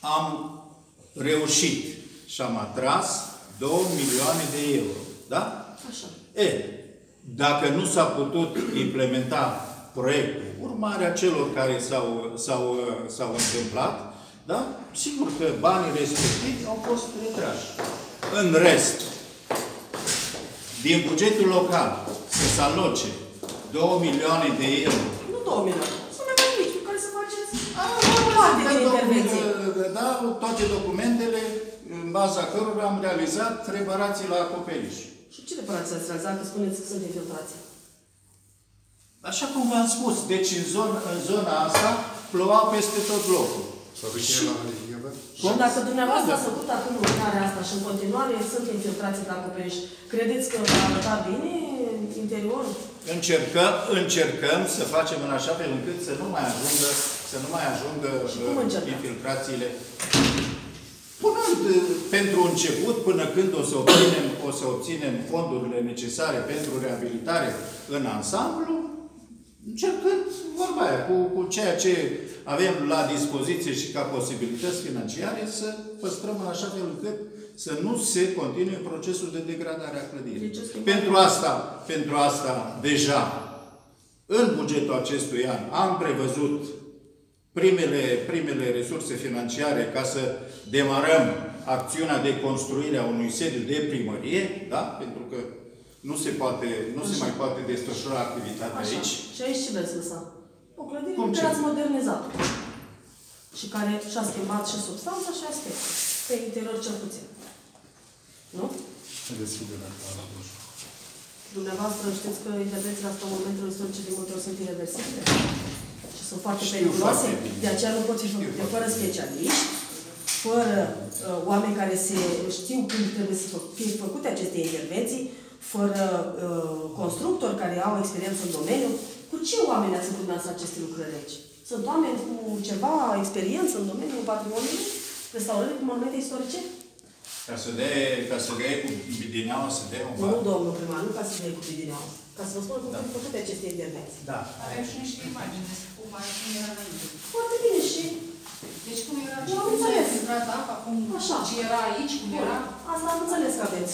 am reușit și am atras 2 milioane de euro. Da? Așa. E, dacă nu s-a putut implementa proiectul, urmarea celor care s-au, s-au, s-au întâmplat, da? sigur că banii respectivi au fost retrași. În rest, din bugetul local să se aloce 2 milioane de euro Nu 2 milioane. Sume mai mici cu care să faceți o parte din intervenție. Da, toate documentele în baza cărora am realizat reparații la acoperiș. Și ce reparații ați realizat că spuneți că sunt infiltrații? Așa cum v-am spus, deci în zona, în zona asta ploua peste tot blocul. S-a duce la Lieva? Și dacă dumneavoastră ați făcut acum lucrarea asta și în continuare sunt infiltrații pe acoperiș, credeți că va arăta bine interiorul? Încercăm, încercăm să facem în așa fel încât să nu mai ajungă, să nu mai ajungă Și cum uh, încercați? infiltrațiile. Punând uh, pentru început, până când o să obținem, o să obținem fondurile necesare pentru reabilitare în ansamblu, încercând vorba aia, cu, cu ceea ce avem la dispoziție și ca posibilități financiare, să păstrăm în așa fel încât să nu se continue procesul de degradare a clădirii. Deci o schimbare. Pentru asta, pentru asta, deja, în bugetul acestui an, am prevăzut primele, primele resurse financiare ca să demarăm acțiunea de construire a unui sediu de primărie, da? Pentru că nu se, poate, nu se Așa. mai poate desfășura activitatea Așa. aici. Și aici ce veți lăsa? O clădire Cum pe ce? care ați modernizat și care și-a schimbat și substanța și aspectul. Pe interior cel puțin. Nu? Deschidere actuală. Dumneavoastră știți că intervențiile astea în momentul istorice de multe ori sunt irreversibile și sunt foarte Știu periculoase. foarte bine. De aceea nu pot fi făcute fără specialiști, fără uh, oameni care se știu când trebuie să fă- fie făcute aceste intervenții, fără uh, constructori care au experiență în domeniu. Cu ce oameni ați făcut dumneavoastră aceste lucrări aici? Sunt oameni cu ceva experiență în domeniul patrimoniului, restaurării cu monumente istorice? Ca să dea, ca să dea cu bidineaua, să dea un Nu, ban. domnul primar, nu ca să fie cu bidineaua. Ca să vă spun cum Da. sunt făcute aceste intervenții. Da. Avem și niște imagini despre cum, mai, cum era înainte. Foarte bine și Deci cum era, Eu ce am cum s-a înțeles. filtrat apa, cum, Așa. ce era aici, cum era. asta am înțeles că aveți.